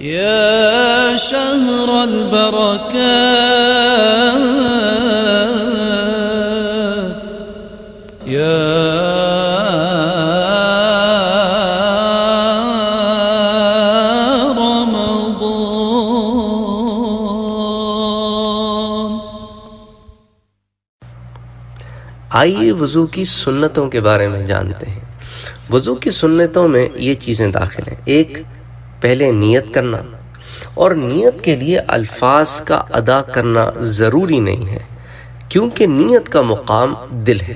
يا شهر البركات. يا رمضان. آئیے وضو کی سنتوں کے بارے میں جانتے ہیں۔ وضو کی سنتوں میں یہ چیزیں داخل ہیں۔ ایک پہلے نیت کرنا اور نیت کے لیے الفاظ کا ادا کرنا ضروری نہیں ہے، کیونکہ نیت کا مقام دل ہے۔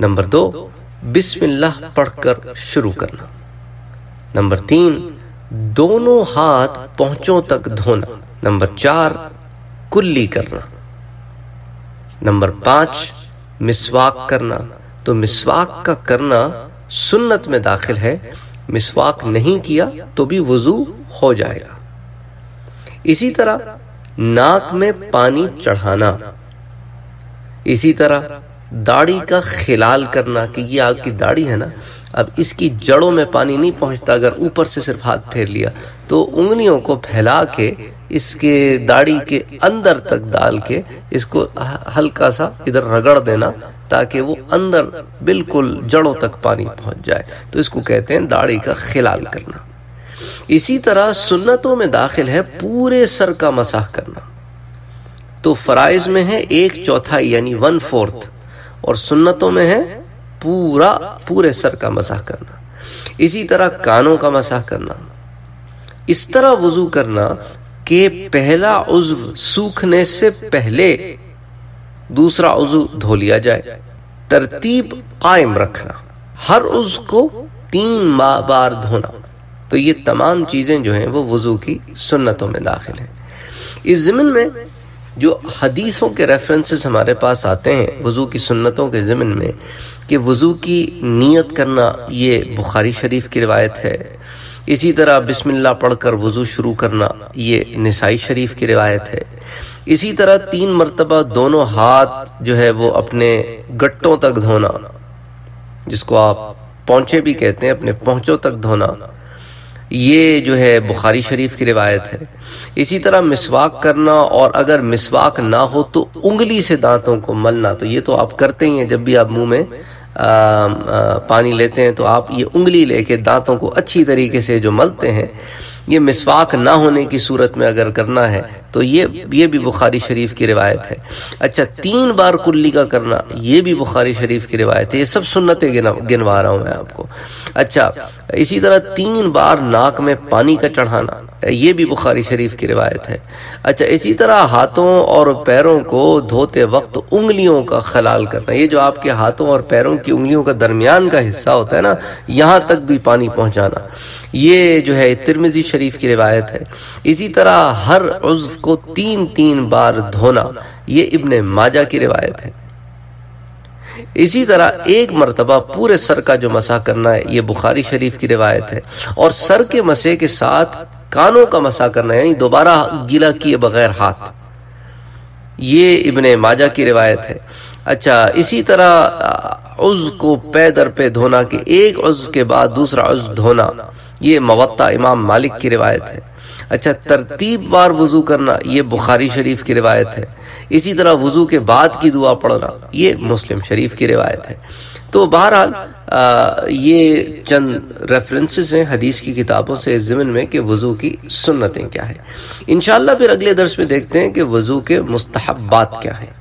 نمبر دو، بسم اللہ پڑھ کر شروع کرنا۔ نمبر تین، دونوں ہاتھ پہنچوں تک دھونا۔ نمبر چار، کلی کرنا۔ نمبر پانچ، مسواک کرنا۔ تو مسواک کا کرنا سنت میں داخل ہے۔ مسواک نہیں کیا تو بھی وضو ہو جائے گا۔ اسی طرح ناک میں پانی چڑھانا۔ اسی طرح داڑھی کا خلال کرنا کہ یہ آپ کی داڑھی ہے نا، اب اس کی جڑوں میں پانی نہیں پہنچتا، اگر اوپر سے صرف ہاتھ پھیر لیا تو انگلیوں کو پھیلا کے اس کے داڑھی کے اندر تک ڈال کے اس کو ہلکا سا ادھر رگڑ دینا۔ تاکہ وہ اندر بالکل جڑوں تک پانی پہنچ جائے۔ تو اس کو کہتے ہیں داڑھی کا خلال کرنا۔ اسی طرح سنتوں میں داخل ہے پورے سر کا مساح کرنا۔ تو فرائض میں ہے ایک چوتھائی یعنی ون فورتھ۔ اور سنتوں میں ہے پورا، پورے سر کا مساح کرنا۔ اسی طرح کانوں کا مساح کرنا۔ اس طرح وضو کرنا کہ پہلا عضو سوکھنے سے پہلے دوسرا عضو دھو لیا جائے۔ ترتیب قائم رکھنا۔ ہر عضو کو تین بار دھونا۔ تو یہ تمام چیزیں جو ہیں وہ وضو کی سنتوں میں داخل ہیں۔ اس ضمن میں جو حدیثوں کے ریفرنسز ہمارے پاس آتے ہیں، وضو کی سنتوں کے ضمن میں کہ وضو کی نیت کرنا یہ بخاری شریف کی روایت ہے۔ اسی طرح بسم اللہ پڑھ کر وضو شروع کرنا یہ نسائی شریف کی روایت ہے۔ اسی طرح تین مرتبہ دونوں ہاتھ جو ہے وہ اپنے گٹوں تک دھونا، جس کو آپ پہنچے بھی کہتے ہیں، اپنے پہنچوں تک دھونا۔ یہ جو ہے بخاری شریف کی روایت ہے۔ اسی طرح مسواک کرنا، اور اگر مسواک نہ ہو تو انگلی سے دانتوں کو ملنا۔ تو یہ تو آپ کرتے ہی ہیں، جب بھی آپ منہ میں پانی لیتے ہیں تو آپ یہ انگلی لے کے دانتوں کو اچھی طریقے سے جو ملتے ہیں، یہ مسواک نہ ہونے کی صورت میں اگر کرنا ہے تو یہ یہ بھی بخاری شریف کی روایت ہے۔ اچھا تین بار کلی کا کرنا، یہ بھی بخاری شریف کی روایت ہے۔ یہ سب سنتیں گنوا رہا ہوں میں آپ کو۔ اچھا اسی طرح تین بار ناک میں پانی کا چڑھانا، یہ بھی بخاری شریف کی روایت ہے۔ اچھا اسی طرح ہاتھوں اور پیروں کو دھوتے وقت انگلیوں کا خلال کرنا۔ یہ جو آپ کے ہاتھوں اور پیروں کی انگلیوں کا درمیان کا حصہ ہوتا ہے نا، یہاں تک بھی پانی پہنچانا۔ یہ جو ہے ترمزی شریف کی روایت ہے۔ اسی طرح ہر عضو کو تین تین بار دھونا، یہ ابن ماجہ کی روایت ہے۔ اسی طرح ایک مرتبہ پورے سر کا جو مسح کرنا ہے، یہ بخاری شریف کی روایت ہے۔ اور سر کے مسح کے ساتھ کانوں کا مسح کرنا یعنی دوبارہ گیلا کیے بغیر ہاتھ۔ یہ ابن ماجہ کی روایت ہے۔ اچھا اسی طرح عضو کو پے در پہ دھونا، کہ ایک عضو کے بعد دوسرا عضو دھونا، یہ موتا امام مالک کی روایت ہے۔ اچھا ترتیب بار وضو کرنا یہ بخاری شریف کی روایت ہے۔ اسی طرح وضو کے بعد کی دعا پڑھنا یہ مسلم شریف کی روایت ہے۔ تو بہرحال یہ چند ریفرنسز ہیں حدیث کی کتابوں سے اس ضمن میں کہ وضو کی سنتیں کیا ہیں۔ انشاءاللہ پھر اگلے درس میں دیکھتے ہیں کہ وضو کے مستحبات کیا ہیں۔